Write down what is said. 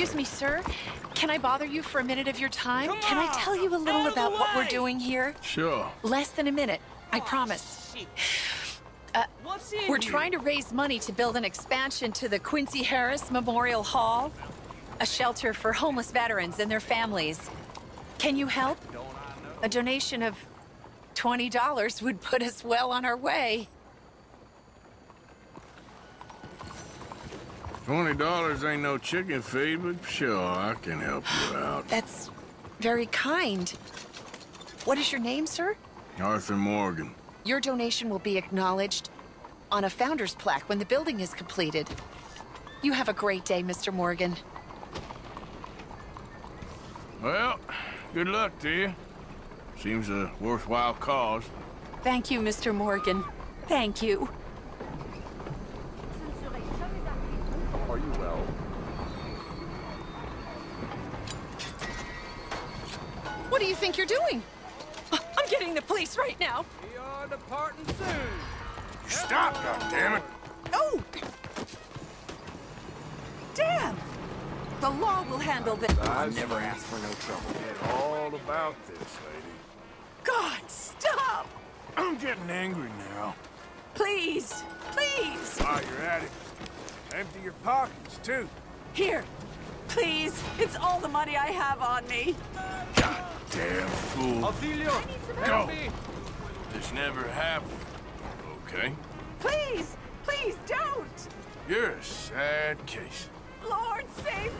Excuse me, sir. Can I bother you for a minute of your time? Come Can I tell you a little out about what we're doing here? Sure. Less than a minute, I promise. Uh, What's in We're here? trying to raise money to build an expansion to the Quincy Harris Memorial Hall, a shelter for homeless veterans and their families. Can you help? A donation of $20 would put us well on our way. Twenty dollars ain't no chicken feed, but sure, I can help you out. That's very kind. What is your name, sir? Arthur Morgan. Your donation will be acknowledged on a founder's plaque when the building is completed. You have a great day, Mr. Morgan. Well, good luck to you. Seems a worthwhile cause. Thank you, Mr. Morgan. Thank you. Are you well? What do you think you're doing? I'm getting the police right now. We are departing soon. Stop, goddammit! Oh! Damn! The law will handle this. I never asked for no trouble. Get all about this, lady. God, stop! I'm getting angry now. Please, please! While you're at it, empty your pockets, too. Here, please. It's all the money I have on me. Goddamn fool. Auxilio! Go. Help me! This never happened. Okay? Please, please don't! You're a sad case. Lord, save me!